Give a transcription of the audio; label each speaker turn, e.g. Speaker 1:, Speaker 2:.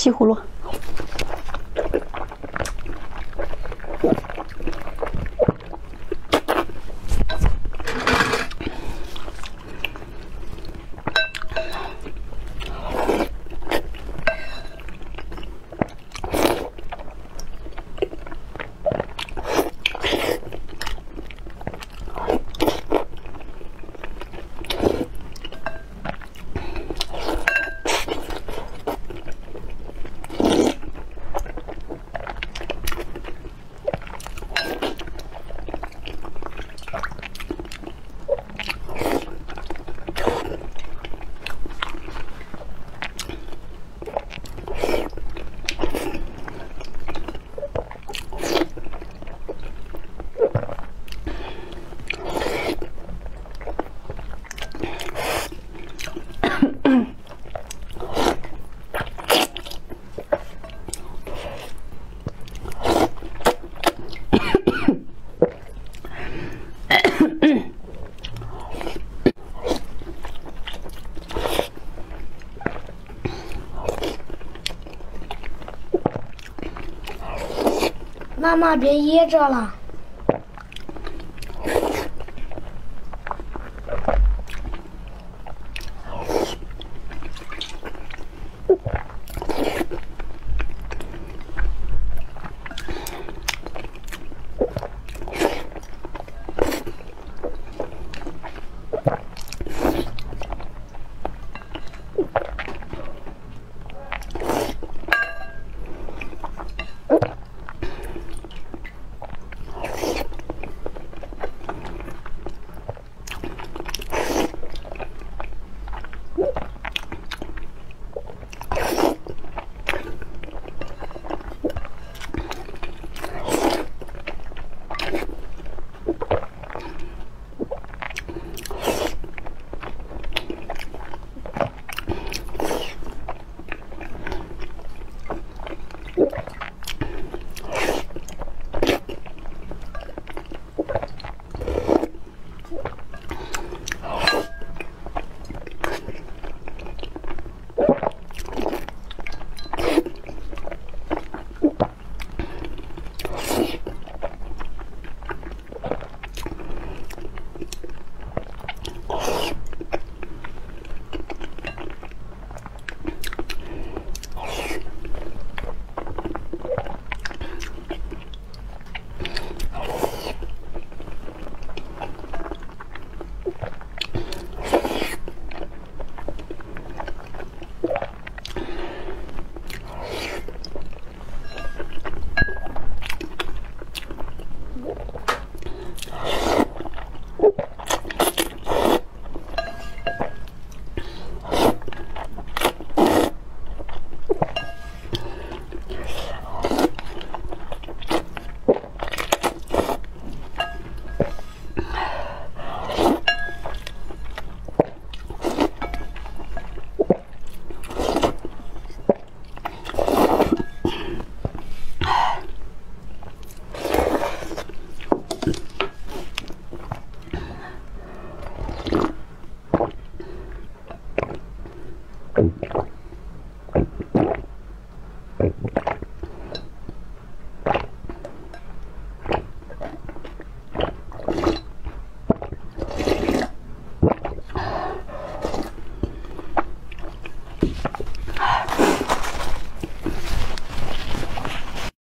Speaker 1: 西葫芦。
Speaker 2: 妈妈，别噎着了。